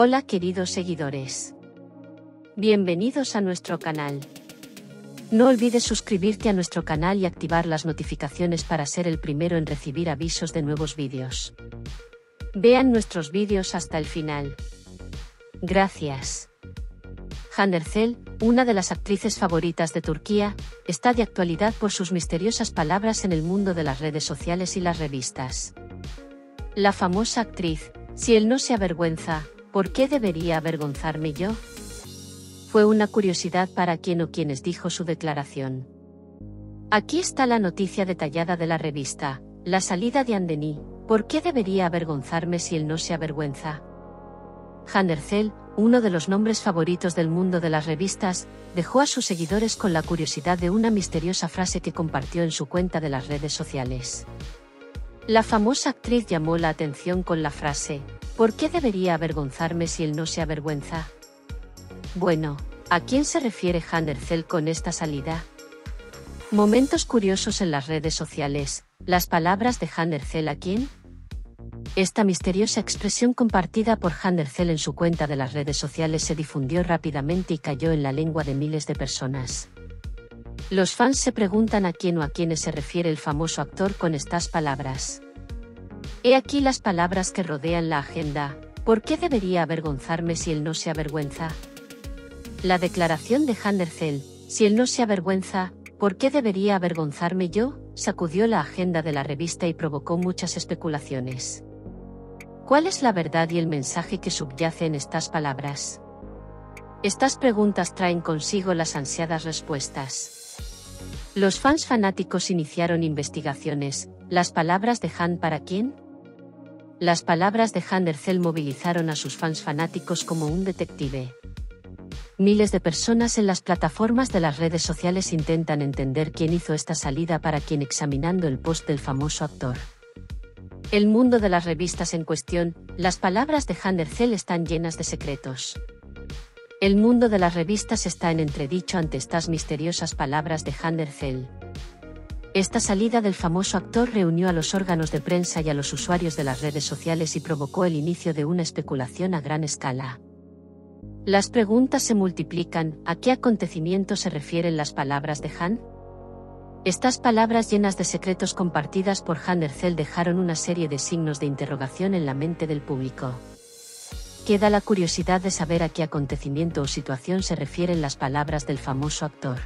Hola queridos seguidores. Bienvenidos a nuestro canal. No olvides suscribirte a nuestro canal y activar las notificaciones para ser el primero en recibir avisos de nuevos vídeos. Vean nuestros vídeos hasta el final. Gracias. Hande Erçel, una de las actrices favoritas de Turquía, está de actualidad por sus misteriosas palabras en el mundo de las redes sociales y las revistas. La famosa actriz, si él no se avergüenza, ¿por qué debería avergonzarme yo? Fue una curiosidad para quien o quienes dijo su declaración. Aquí está la noticia detallada de la revista, la salida de Andení, ¿por qué debería avergonzarme si él no se avergüenza? Handercel, uno de los nombres favoritos del mundo de las revistas, dejó a sus seguidores con la curiosidad de una misteriosa frase que compartió en su cuenta de las redes sociales. La famosa actriz llamó la atención con la frase, ¿por qué debería avergonzarme si él no se avergüenza? Bueno, ¿a quién se refiere Handercel con esta salida? Momentos curiosos en las redes sociales, las palabras de Handercel a quién? Esta misteriosa expresión compartida por Handercel en su cuenta de las redes sociales se difundió rápidamente y cayó en la lengua de miles de personas. Los fans se preguntan a quién o a quiénes se refiere el famoso actor con estas palabras. He aquí las palabras que rodean la agenda. ¿Por qué debería avergonzarme si él no se avergüenza? La declaración de Handercel, si él no se avergüenza, ¿por qué debería avergonzarme yo? sacudió la agenda de la revista y provocó muchas especulaciones. ¿Cuál es la verdad y el mensaje que subyace en estas palabras? Estas preguntas traen consigo las ansiadas respuestas. Los fans fanáticos iniciaron investigaciones. ¿Las palabras de Han para quién? Las palabras de Han Dercel movilizaron a sus fans fanáticos como un detective. Miles de personas en las plataformas de las redes sociales intentan entender quién hizo esta salida para quien examinando el post del famoso actor. El mundo de las revistas en cuestión, las palabras de Han Dercel están llenas de secretos. El mundo de las revistas está en entredicho ante estas misteriosas palabras de Handercel. Esta salida del famoso actor reunió a los órganos de prensa y a los usuarios de las redes sociales y provocó el inicio de una especulación a gran escala. Las preguntas se multiplican, ¿a qué acontecimiento se refieren las palabras de Han? Estas palabras llenas de secretos compartidas por Handercel dejaron una serie de signos de interrogación en la mente del público. Queda la curiosidad de saber a qué acontecimiento o situación se refieren las palabras del famoso actor.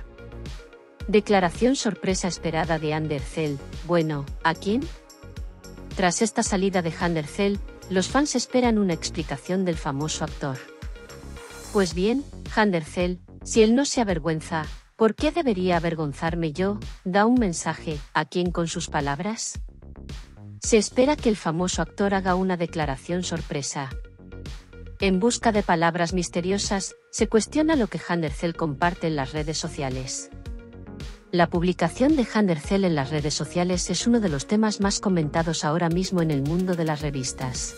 Declaración sorpresa esperada de Andercel, bueno, ¿a quién? Tras esta salida de Andercel, los fans esperan una explicación del famoso actor. Pues bien, Andercel, si él no se avergüenza, ¿por qué debería avergonzarme yo? Da un mensaje, ¿a quién con sus palabras? Se espera que el famoso actor haga una declaración sorpresa, en busca de palabras misteriosas, se cuestiona lo que Handercel comparte en las redes sociales. La publicación de Handercel en las redes sociales es uno de los temas más comentados ahora mismo en el mundo de las revistas.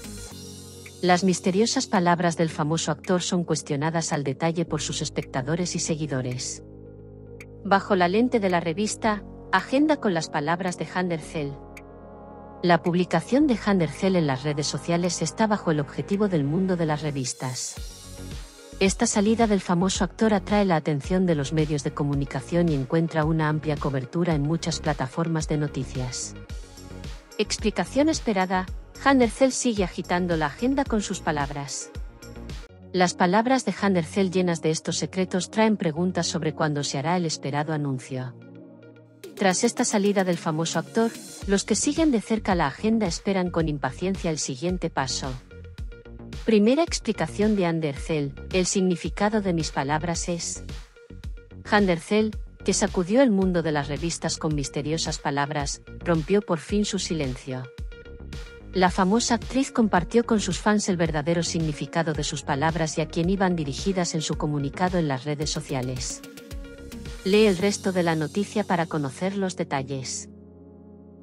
Las misteriosas palabras del famoso actor son cuestionadas al detalle por sus espectadores y seguidores. Bajo la lente de la revista, Agenda con las palabras de Handercel, la publicación de Handercel en las redes sociales está bajo el objetivo del mundo de las revistas. Esta salida del famoso actor atrae la atención de los medios de comunicación y encuentra una amplia cobertura en muchas plataformas de noticias. Explicación esperada, Handercel sigue agitando la agenda con sus palabras. Las palabras de Handercel llenas de estos secretos traen preguntas sobre cuándo se hará el esperado anuncio. Tras esta salida del famoso actor, los que siguen de cerca la agenda esperan con impaciencia el siguiente paso. Primera explicación de Andercel, el significado de mis palabras es... Andercel, que sacudió el mundo de las revistas con misteriosas palabras, rompió por fin su silencio. La famosa actriz compartió con sus fans el verdadero significado de sus palabras y a quien iban dirigidas en su comunicado en las redes sociales. Lee el resto de la noticia para conocer los detalles.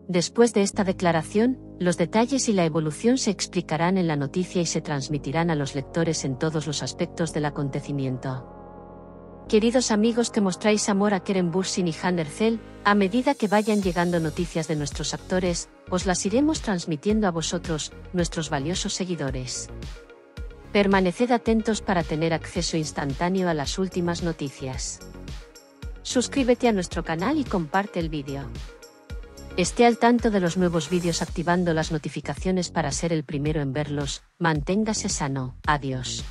Después de esta declaración, los detalles y la evolución se explicarán en la noticia y se transmitirán a los lectores en todos los aspectos del acontecimiento. Queridos amigos que mostráis amor a Keren Bursin y Han Ercel, a medida que vayan llegando noticias de nuestros actores, os las iremos transmitiendo a vosotros, nuestros valiosos seguidores. Permaneced atentos para tener acceso instantáneo a las últimas noticias. Suscríbete a nuestro canal y comparte el vídeo. Esté al tanto de los nuevos vídeos activando las notificaciones para ser el primero en verlos. Manténgase sano. Adiós.